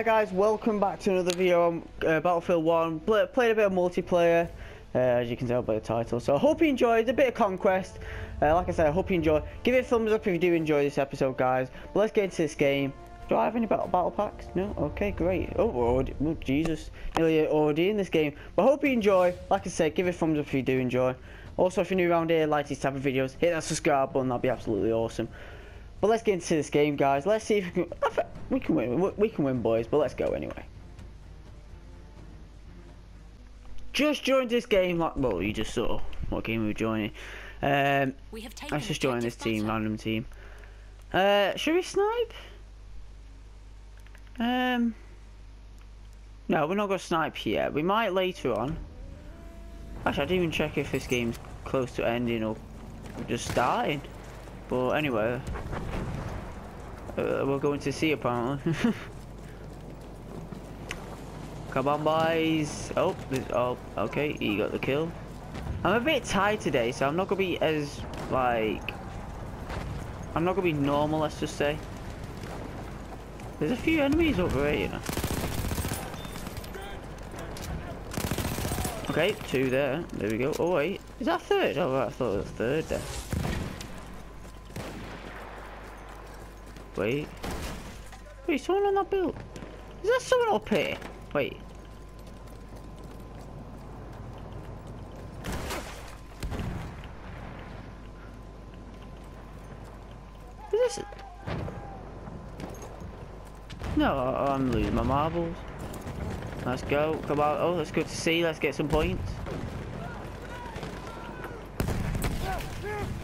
Hi guys, welcome back to another video on uh, Battlefield 1. Pl played a bit of multiplayer, uh, as you can tell by the title. So I hope you enjoyed, a bit of Conquest. Uh, like I said, I hope you enjoy. Give it a thumbs up if you do enjoy this episode, guys. But let's get into this game. Do I have any battle, battle packs? No? Okay, great. Oh, already, oh, Jesus. Nearly already in this game. But I hope you enjoy. Like I said, give it a thumbs up if you do enjoy. Also, if you're new around here, like these type of videos, hit that subscribe button, that'd be absolutely awesome. But let's get into this game, guys. Let's see if we can. We can win. We can win, boys. But let's go anyway. Just joined this game. Like, well, you just saw what game we were joining. Um, We have taken let's just join this team, butter. random team. Uh, should we snipe? Um, no, we're not gonna snipe yet. We might later on. Actually, I didn't even check if this game's close to ending or just starting. But anyway, uh, we're going to see apparently. Come on, boys. Oh, oh, okay, he got the kill. I'm a bit tired today, so I'm not gonna be as like. I'm not gonna be normal. Let's just say. There's a few enemies over here, you know. Okay, two there. There we go. Oh wait, is that third? Oh, I thought it was third there. Wait. Wait, someone on that build. Is there someone up here? Wait. Is this? No, I'm losing my marbles. Let's go. Come on. Oh, let's go to C. Let's get some points.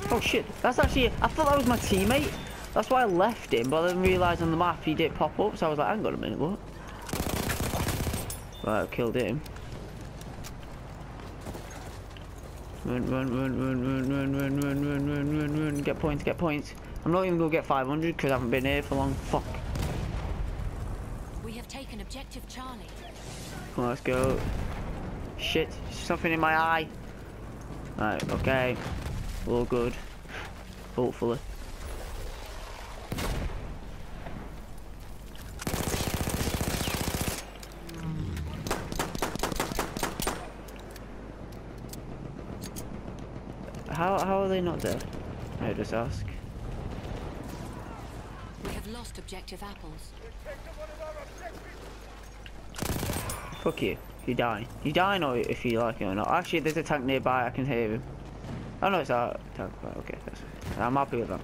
Oh shit, that's actually, I thought that was my teammate. That's why I left him, but I didn't realise on the map he did pop up, so I was like, hang on a minute, what? Right, I killed him. Run, run, run, run, run, run, run, run, run, run, run, run, get points, get points. I'm not even gonna get 500 because I haven't been here for long. Fuck. We have taken objective Charlie. Come on, let's go. Shit, something in my eye. Right, okay. All good. Hopefully. How, how are they not dead? I just ask. We have lost objective apples. Fuck you. You die. You die or if you like it or not. Actually, there's a tank nearby. I can hear him. Oh no, it's our tank. Right, okay, that's, I'm happy with that.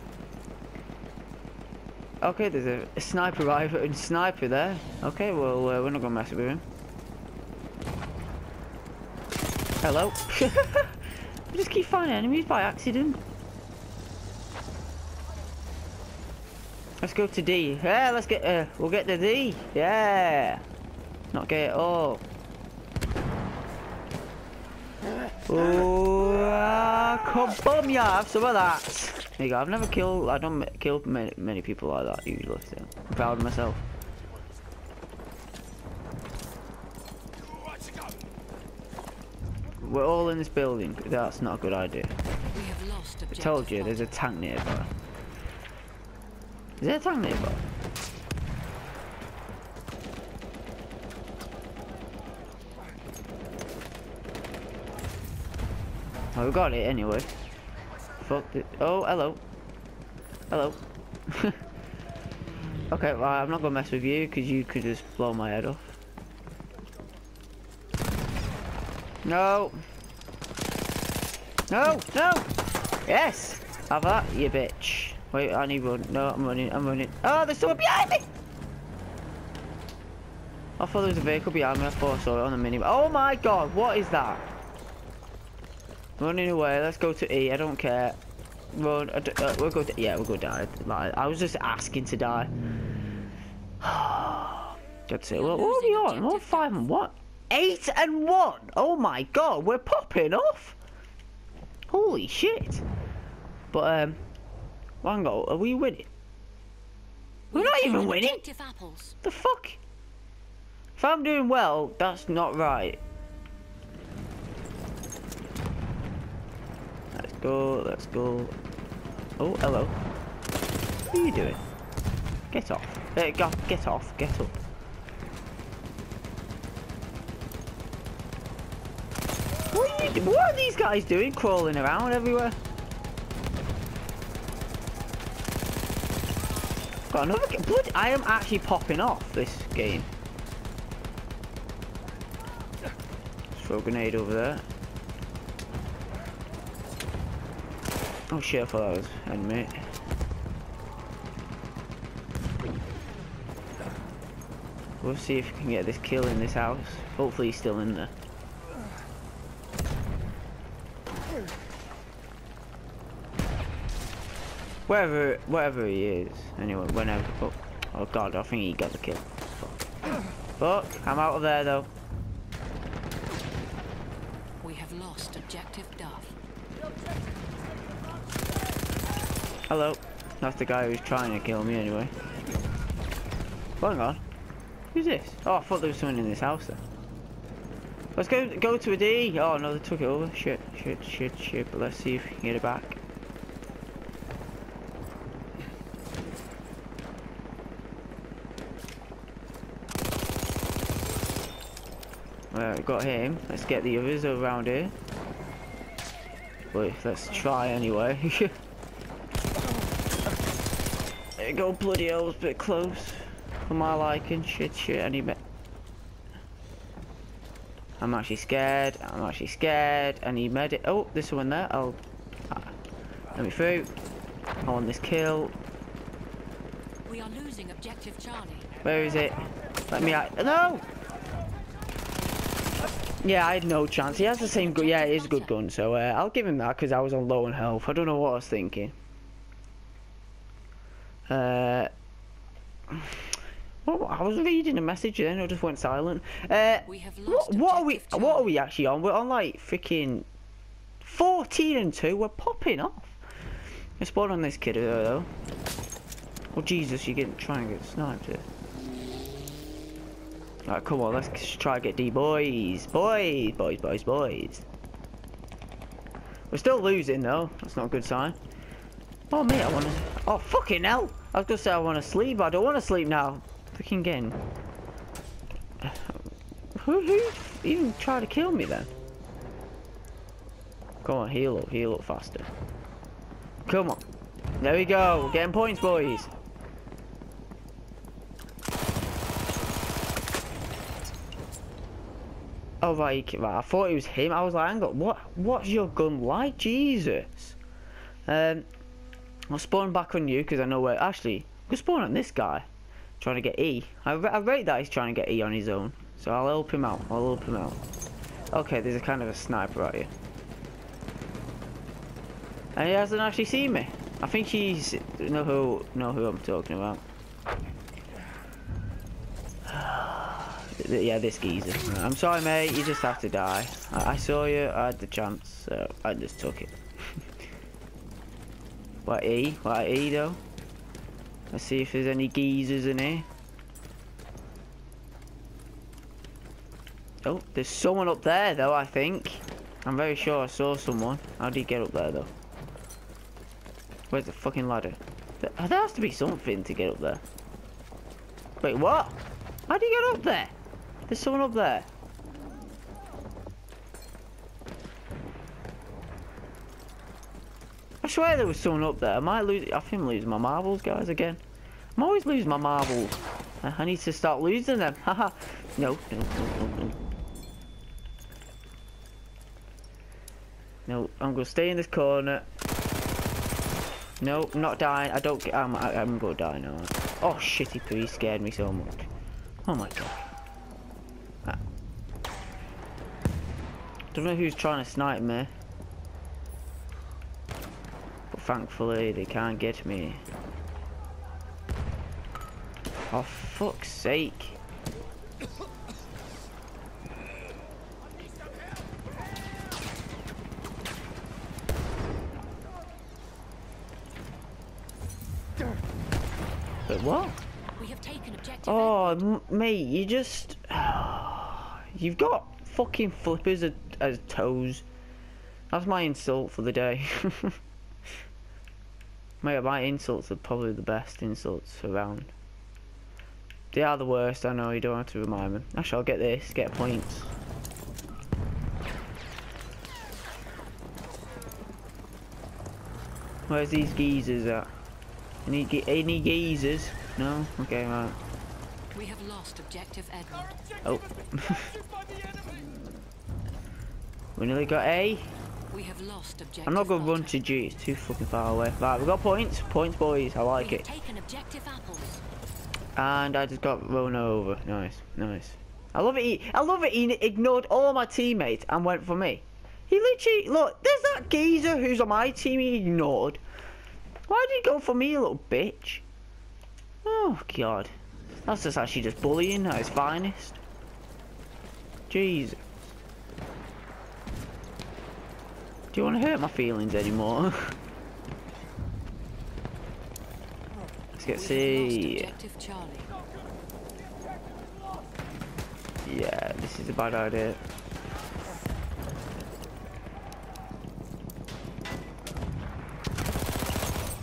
Okay, there's a, sniper rifle and sniper there. Okay, well, uh, we're not gonna mess with him. Hello. I just keep finding enemies by accident. Let's go to D. Yeah, let's get. Uh, we'll get to D. Yeah. Not get it all. Oh, ah, come yeah, have some of that. There you go. I've never killed. I don't kill many, many people like that usually. So I'm proud of myself. We're all in this building. That's not a good idea. We have lost I told you, there's a tank nearby. Is there a tank nearby? Oh, we got it anyway. Fuck it. Oh, hello. Hello. okay, well, I'm not gonna mess with you because you could just blow my head off. No. No, no. Yes. Have that, you bitch. Wait, I need one. No, I'm running. I'm running. Oh, there's someone behind me. I thought there was a vehicle behind me. I thought I saw it on the mini. Oh my god, what is that? Running away. Let's go to E. I don't care. Run. I d- uh, we'll go. To, yeah, we'll go die. Like, I was just asking to die. That's it. What, what are we on? What five and what? Eight and one. Oh my god, we're popping off. Holy shit. But um, hang on, are we winning? We're We not even winning. The fuck? If I'm doing well, that's not right. go, let's go. Oh, hello. What are you doing? Get off. Uh, get, get off, get up. What are, you, what are these guys doing crawling around everywhere? Got another blood. I am actually popping off this game. Throw a grenade over there. Oh shit, I thought that was enemy. We'll see if we can get this kill in this house. Hopefully he's still in there. Wherever, wherever he is. Anyway, whenever. Oh, oh god, I think he got the kill. Fuck. Fuck, I'm out of there though. We have lost objective Hello. That's the guy who's trying to kill me anyway. Hang on. Who's this? Oh, I thought there was someone in this house then. Let's go go to a D. Oh no, they took it over. Shit, shit, shit, shit. But let's see if we can get it back. Well, we got him. Let's get the others around here. Wait, let's try anyway. you go, bloody hell, was a bit close. For my liking. Shit, shit, any bit. I'm actually scared. I'm actually scared. I need medic. Oh, this one there. I'll. Uh, let me through. I want this kill. We are losing objective Charlie. Where is it? Let me out. No! Yeah, I had no chance. He has the same gun. Yeah, it is a good gun. So uh, I'll give him that because I was on low on health. I don't know what I was thinking. Uh, well, I was reading a message then. I just went silent. Uh, We have lost what, what are we? What are we actually on? We're on like freaking 14 and two. We're popping off. I spawned on this kid though. Oh Jesus, you're getting trying to get sniped here. Alright, come on, let's try and get D boys. Boys, boys, boys, boys. We're still losing though. That's not a good sign. Oh me, I wanna Oh fucking hell! I was gonna say I wanna sleep, but I don't wanna sleep now. Freaking getting Who who even tried to kill me then? Come on, heal up, heal up faster. Come on. There we go, getting points boys. Oh right, right, I thought it was him. I was like, what what's your gun like? Jesus. Um I'll spawn back on you because I know where actually gonna spawn on this guy. Trying to get E. I, rate that he's trying to get E on his own. So I'll help him out. I'll help him out. Okay, there's a kind of a sniper out here. And he hasn't actually seen me. I think he's know who know who I'm talking about. yeah, this geezer. I'm sorry, mate. You just have to die. I, I saw you. I had the chance, so I just took it. What E? What E though? Let's see if there's any geezers in here. Oh, there's someone up there though. I think. I'm very sure I saw someone. How did he get up there though? Where's the fucking ladder? There, has to be something to get up there. Wait, what? How do you get up there? There's someone up there. Swear there was someone up there. Am I lose. I think I'm losing my marbles, guys, again. I'm always losing my marbles. I I need to start losing them. Haha. no, no, no, no, no. No, I'm gonna stay in this corner. No, I'm not dying. I don't. get- I'm. I, I'm gonna die now. Oh shitty poo! scared me so much. Oh my god. Ah. Don't know who's trying to snipe me. Thankfully they can't get me. Oh fuck's sake. But what? We have taken objective. Oh, mate, you just... You've got fucking flippers as toes. That's my insult for the day. Mate, my insults are probably the best insults around. They are the worst, I know, you don't have to remind me. Actually, I'll get this, get points. Where's these geezers at? Any, ge any geezers? No? Okay, right. We have lost objective Edward. Oh. we nearly got A. We have lost objective I'm not gonna run to G, it's too fucking far away. Right, we got points. Points, boys. I like it. taken objective apples. And I just got run over. Nice, nice. I love it. He, I love it. He ignored all my teammates and went for me. He literally look. There's that geezer who's on my team. He ignored. Why did he go for me, you little bitch? Oh God, that's just actually just bullying at its finest. Jesus. Do you want to hurt my feelings anymore? Let's get We have lost C. Yeah, this is a bad idea.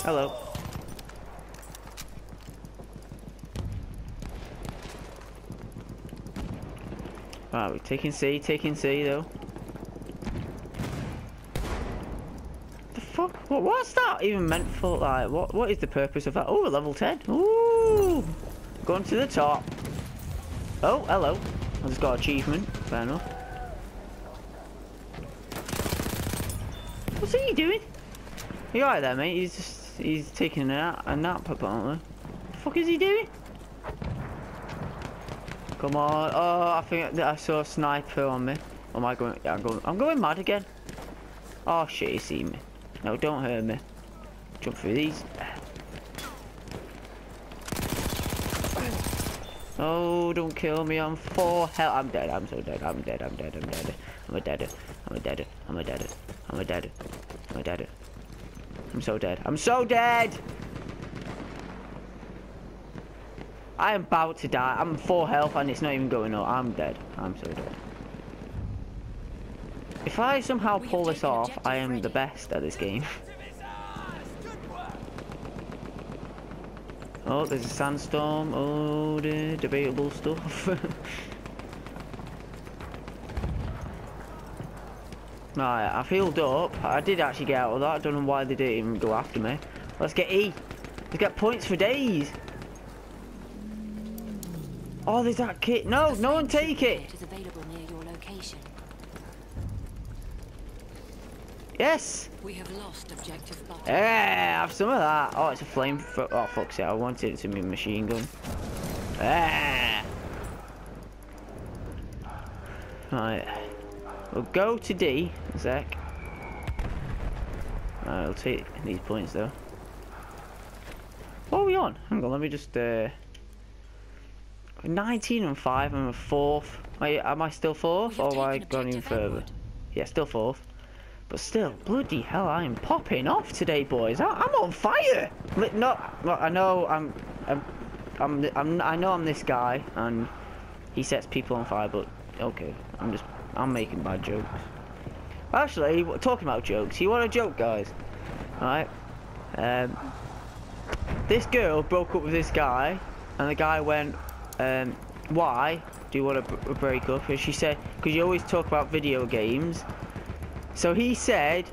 Hello. Right, we're taking C, taking C though. What, what's that even meant for? Like, what? What is the purpose of that? Oh, level 10. Ooh! Going to the top. Oh, hello. I just got achievement. Fair enough. What's he doing? You alright there, mate? He's just he's taking a nap, a nap apparently. What the fuck is he doing? Come on. Oh, I think I saw a sniper on me. Am I going? Yeah, I'm going. I'm going mad again. Oh shit, he see me. No, don't hurt me. Jump through these. Oh, don't kill me. I'm full hell. I'm dead. I'm so dead. I'm dead. I'm dead. I'm dead. I'm a dead. I'm a dead. I'm a dead. I'm a dead. I'm a dead. I'm so dead. I'm so dead. I am about to die. I'm full health and it's not even going up. I'm dead. I'm so dead. If I somehow pull this off, I am the best at this game. Oh, there's a sandstorm. Oh, the debatable stuff. right, I've healed up. I did actually get out of that. I don't know why they didn't even go after me. Let's get E. Let's get points for days. Oh, there's that kit. No, no one take it. kit is available near your location. Yes. We have lost objective Butter. Yeah, have some of that. Oh, it's a flame. Oh, fuck's sake. I wanted it to be a machine gun. Ah. Right. We'll go to D in a sec. Right, I'll take these points though. What are we on? Hang on, let me just uh 19 and 5 and a fourth. Wait, am I still fourth or have I gone even further? Edward. Yeah, still fourth. But still, bloody hell, I am popping off today, boys. I, I'm on fire. Well, I know I'm, I'm, I'm, I'm, I know I'm this guy, and he sets people on fire. But okay, I'm just, I'm making bad jokes. Actually, talking about jokes, you want a joke, guys? Right. Um, this girl broke up with this guy, and the guy went, um, "Why do you want to break up?" And she said, "Because you always talk about video games." So he said,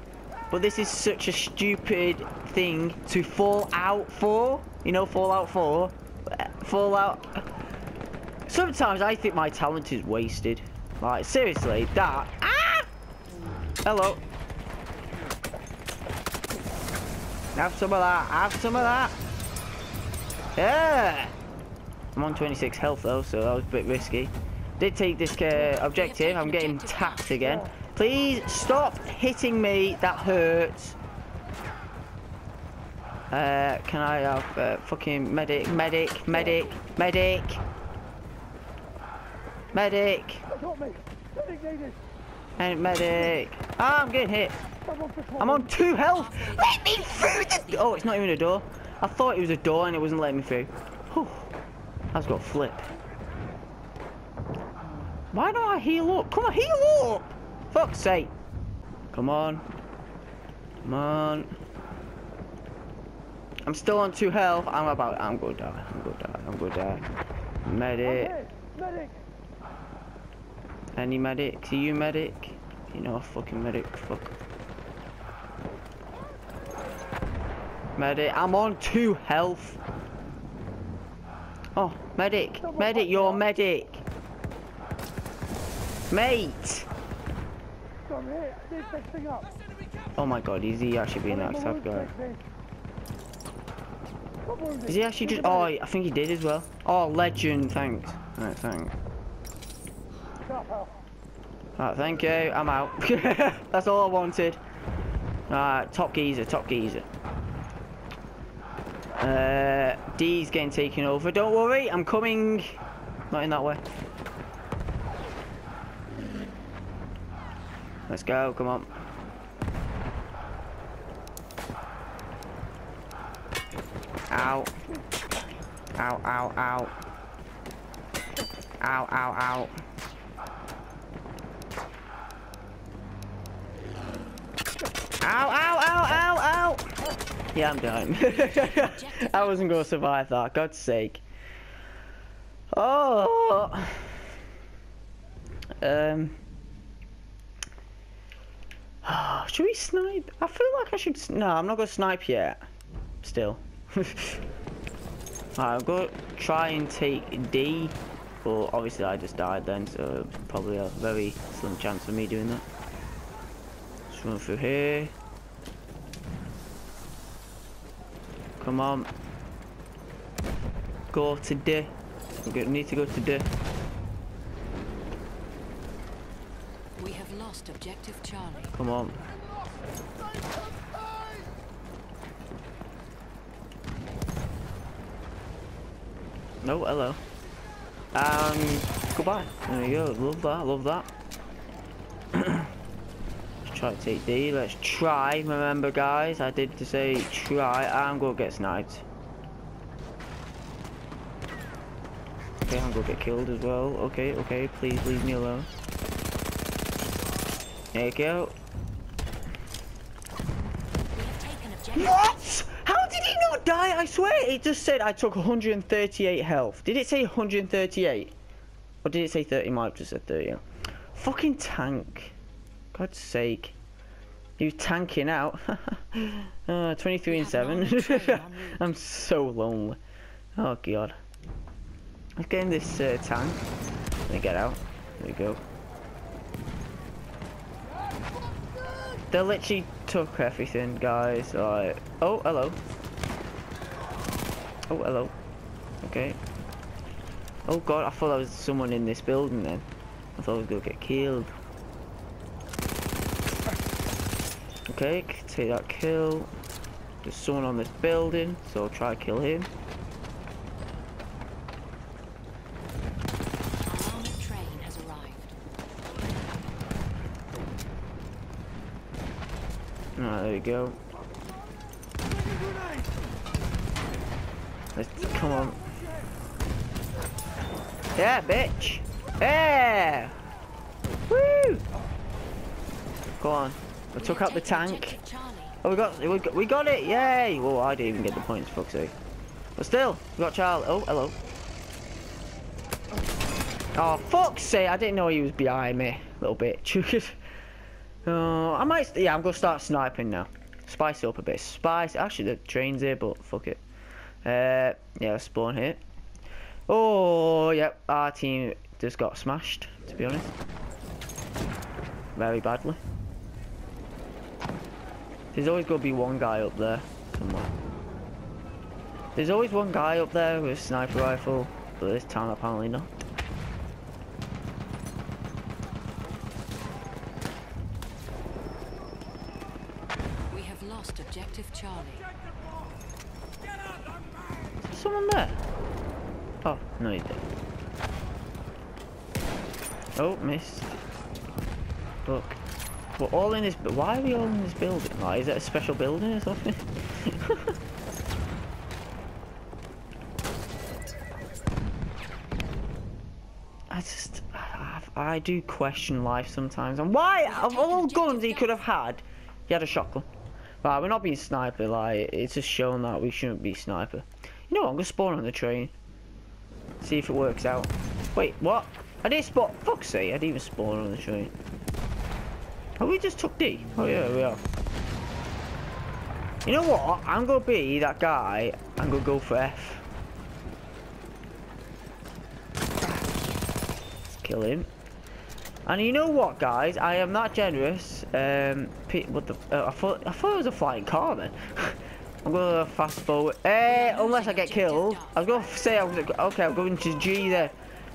but this is such a stupid thing to fall out for. You know, Fallout 4? Uh, Fallout. Sometimes I think my talent is wasted. Like, seriously, that. Ah! Hello. Have some of that. Have some of that. Yeah. I'm on 26 health though, so that was a bit risky. Did take this uh, objective. I'm getting tapped again. Please stop hitting me. That hurts. Uh, can I have uh, fucking medic, medic, medic, medic, medic, and medic. Ah, I'm getting hit. I'm on two health. Let me through the. Oh, it's not even a door. I thought it was a door and it wasn't letting me through. Whew. That's got flip. Why don't I heal up? Come on, heal up! Fuck's sake. Come on. Come on. I'm still on two health. I'm about. I'm gonna die. I'm gonna die. I'm gonna die. Medic. Any medic? Are you medic? You know, a fucking medic. Fuck. Medic, I'm on two health. Oh, medic, medic, you're medic. Mate! Oh my god, is he actually being that tough guy? Is he actually just, oh, I think he did as well. Oh, legend, thanks. Alright, thanks. Alright, thank you, I'm out. That's all I wanted. Alright, top geezer, top geezer. Uh, D's getting taken over. Don't worry, I'm coming. Not in that way. Let's go, come on. Ow. Ow, ow, ow. Ow, ow, ow. Ow, ow, ow, ow, ow! Yeah, I'm dying. I wasn't gonna survive that, God's sake. Oh! Um... Should we snipe? I feel like I should... No, I'm not gonna snipe yet. Still. Alright, I'm gonna try and take D. But obviously I just died then, so probably a very slim chance of me doing that. Just run through here. Come on. Go to D. We need to go to D. We have lost objective Charlie. Come on. No, hello. Um, goodbye. There you go. Love that. Love that. Let's try to take D. Let's try. Remember, guys, I did to say try. I'm gonna get sniped. Okay, I'm gonna get killed as well. Okay, okay. Please leave me alone. There you go. What? How did he not die? I swear it just said I took 138 health. Did it say 138? Or did it say 30? Might have just said 30. Fucking tank. God's sake. You tanking out. uh, 23 and 7. I'm so lonely. Oh god. Let's get in this uh, tank. Let me get out. There we go. They literally took everything, guys. Like, oh, hello. Oh, hello. Okay. Oh god, I thought there was someone in this building then. I thought I was gonna get killed. Okay, take that kill. There's someone on this building, so I'll try to kill him. Our armored train has arrived. Alright, there we go. Let's come on. Yeah, bitch. Yeah. Woo. Go on. I took out the tank. Oh, we got, we got, we got it. Yay. Whoa, I didn't even get the points. Fuck's sake. But still, we got Charlie. Oh, hello. Oh, fuck's sake. I didn't know he was behind me. Little bitch. Oh, I might. Yeah, I'm gonna start sniping now. Spice it up a bit. Spice. Actually, the train's here, but fuck it. Uh, yeah, spawn here. Oh, yep. Our team just got smashed. To be honest, very badly. There's always gonna be one guy up there somewhere. There's always one guy up there with a sniper rifle, but this time apparently not. We have lost objective Charlie. Is there someone there? Oh, no, he's dead. Oh, missed. Look. We're all in this, why are we all in this building? Like, is it a special building or something? I just, I do question life sometimes. And why, of all guns he could have had, he had a shotgun. Right, we're not being sniper, like, it's just shown that we shouldn't be sniper. You know what, I'm gonna spawn on the train. See if it works out. Wait, what? I didn't spawn, fuck's sake, I didn't even spawn on the train. Oh, we just took D. Oh yeah, we are. You know what? I'm gonna be that guy. I'm gonna go for F. Kill him. And you know what, guys? I am not generous. Um, what the? Uh, I thought I thought it was a flying car then. I'm gonna fast forward. Eh, unless I get killed. I was gonna say I was okay. I'm going to G there.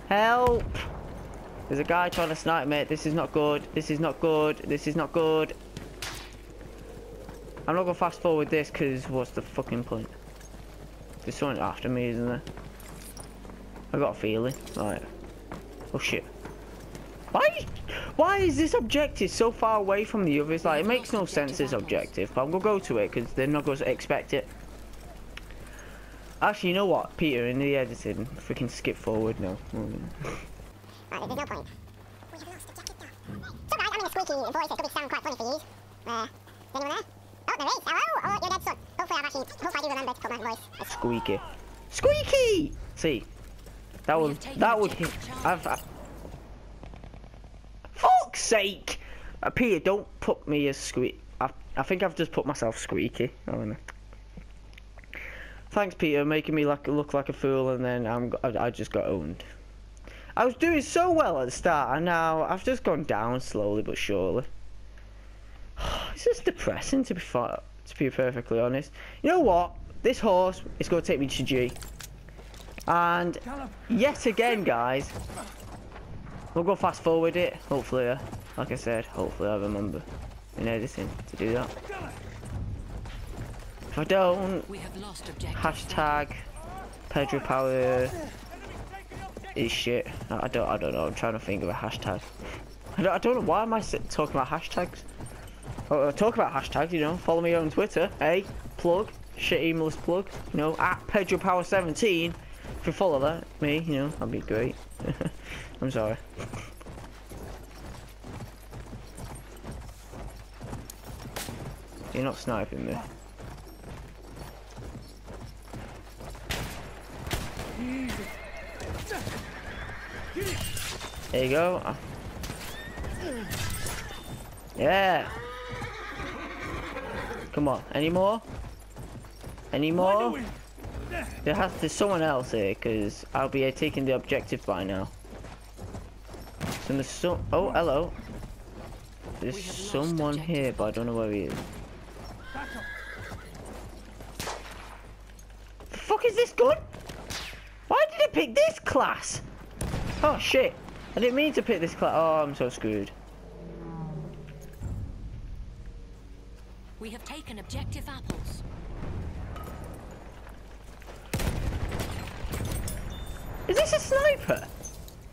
Help! There's a guy trying to snipe me. This is not good. This is not good. This is not good. I'm not gonna fast forward this because what's the fucking point? There's someone after me, isn't there? I got a feeling. Right. Oh shit. Why? Why is this objective so far away from the others? Like, it makes no sense, this objective. But I'm gonna go to it because they're not gonna expect it. Actually, you know what, Peter, in the editing, freaking skip forward now. Right, there's no point. We have lost objective now. So guys, I'm in a squeaky voice. It's gonna sound quite funny for you. Uh, anyone there? Oh, there is. Hello. Oh, you're dead, son. Hopefully I've actually, hopefully I do remember to put my voice. That's Squeaky. Squeaky! See, that We would that would I've, I, fuck's sake! Uh, Peter, don't put me as squeak. I, I think I've just put myself squeaky. I don't know. Thanks, Peter, making me like look like a fool, and then I'm I, I just got owned. I was doing so well at the start, and now I've just gone down slowly but surely. It's just depressing to be to be perfectly honest. You know what? This horse is going to take me to G. And yet again, guys, we'll go fast forward it. Hopefully, uh, like I said, hopefully I remember in editing to do that. If I don't, We have lost hashtag Pedro Power is shit. I don't, I don't know. I'm trying to think of a hashtag. I don't, I don't know why am I talking about hashtags. Oh, talk about hashtags, you know. Follow me on Twitter. Hey, plug, shit aimless plug. You know, at Pedro Power 17. If you follow that, me, you know, that'd be great. I'm sorry. You're not sniping me. There you go. Yeah. Come on. Any more? Any more? There has there's someone else here because I'll be uh, taking the objective by now. So there's so oh hello. There's We have lost someone objective here, but I don't know where he is. The fuck is this gun? Why did it pick this class? Oh shit! I didn't mean to pick this class. Oh, I'm so screwed. We have taken objective apples. Is this a sniper?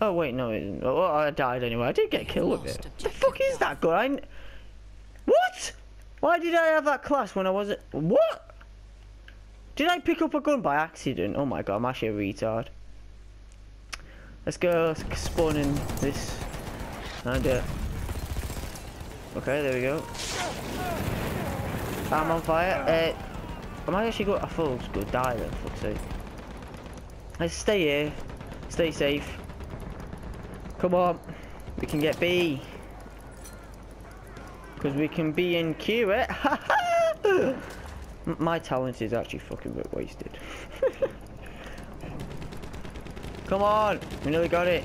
Oh wait, no, it isn't. Oh, I died anyway. I did get killed with it. The fuck is that gun? What? Why did I have that class when I wasn't? What? Did I pick up a gun by accident? Oh my god, I'm actually a retard. Let's go let's spawn in this. And uh, okay, there we go. I'm on fire. Uh, am I actually going? I thought I was going to die then. Fuck's sake. Let's stay here. Stay safe. Come on. We can get B. Because we can be in Q it. My talent is actually fucking bit wasted. Come on. We nearly got it.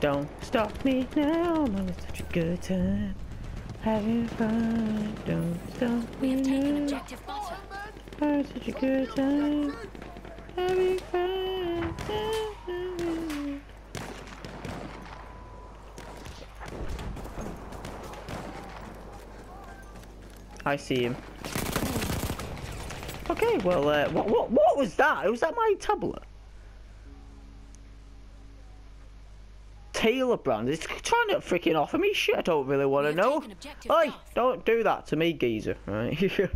Don't stop me now. I'm having such a good time. Having fun. Don't stop me now. butter. Having such a good time. Having fun. I see him. Okay, well, uh, what, what, what was that? Was that my tablet? Taylor brand is trying to freaking offer me shit. I don't really want to know. Oi, don't do that to me, geezer. Right?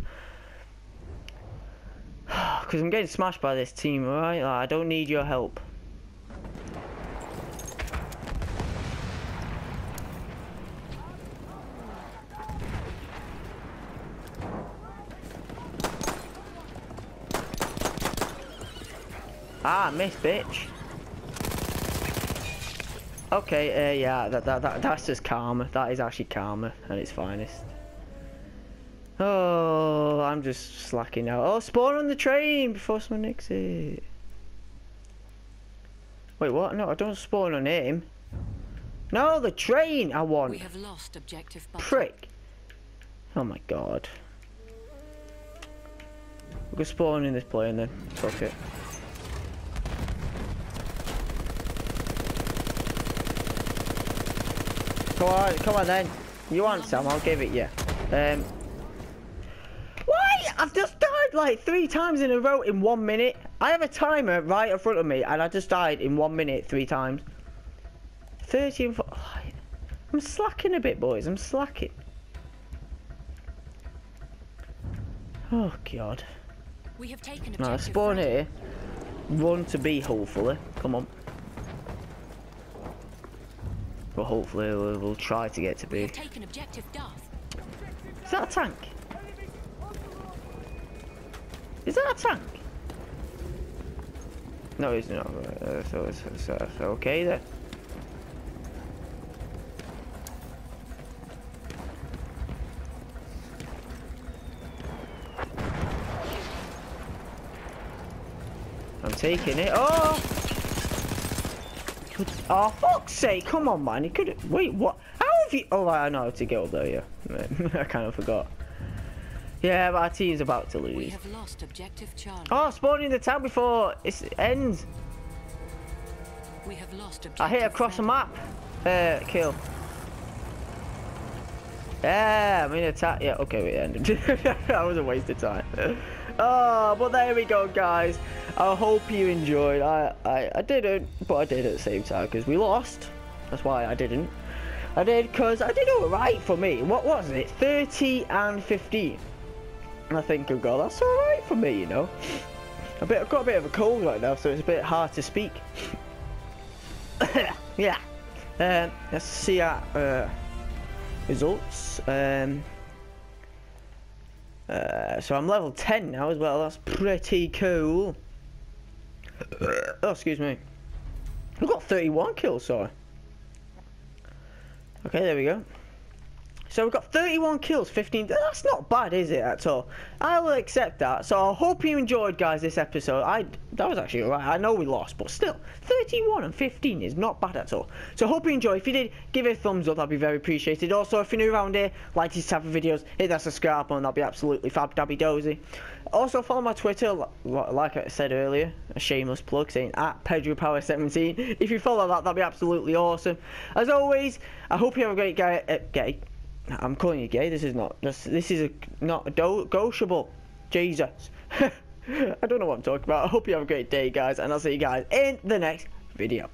Because I'm getting smashed by this team, alright? Like, I don't need your help. Ah, miss, bitch. Okay, uh, yeah, that, that, that, that's just karma. That is actually karma at its finest. Oh, I'm just slacking now. Oh, spawn on the train before someone nicks it. Wait, what? No, I don't spawn on him. No, the train I want. We have lost objective butter. Prick. Oh my god. We're gonna spawn in this plane then. Fuck it. Come on, come on then. You want some, I'll give it you. Um, why? I've just died like three times in a row in one minute. I have a timer right in front of me and I just died in one minute three times. 30 and... fo- I'm slacking a bit, boys. I'm slacking. Oh, God. We have taken spawn here. Run to B, hopefully. Come on. Well, hopefully we'll, we'll try to get to B. Is that a tank? Is that a tank? No, it's not. Uh, so it's, it's, uh, it's okay then. I'm taking it. Oh! Oh, fuck's sake! Come on, man. You could. Wait, what? How have you? Oh, I know how to get up there. Yeah, I kind of forgot. Yeah, but our team's about to We lose. have lost objective Charlie. Oh, spawning the town before it ends. We have lost objective I hit across the map. Uh, kill. Yeah, I'm in attack. Yeah, okay, we ended. that was a waste of time. Oh, but there we go, guys. I hope you enjoyed. I, I, I didn't, but I did at the same time because we lost. That's why I didn't. I did because I did all right for me. What was it? 30 and 15. And I think, oh god, that's all right for me, you know. A bit, I've got a bit of a cold right now, so it's a bit hard to speak. yeah. Um, let's see our uh, results. Um, uh, so I'm level 10 now as well. That's pretty cool. oh, excuse me. I've got 31 kills, sorry. Okay, there we go. So we've got 31 kills, 15. That's not bad, is it, at all? I will accept that. So I hope you enjoyed, guys, this episode. I That was actually alright. I know we lost, but still, 31 and 15 is not bad at all. So hope you enjoy. If you did, give it a thumbs up. That'd be very appreciated. Also, if you're new around here, like these type of videos, hit that subscribe button. That'd be absolutely fab, dabby dozy. Also, follow my Twitter, like I said earlier, a shameless plug saying at Pedro Power 17. If you follow that, that'd be absolutely awesome. As always, I hope you have a great guy. Uh, gay. I'm calling you gay. This is not. This, this is a, not gauchable. Jesus. I don't know what I'm talking about. I hope you have a great day, guys, and I'll see you guys in the next video.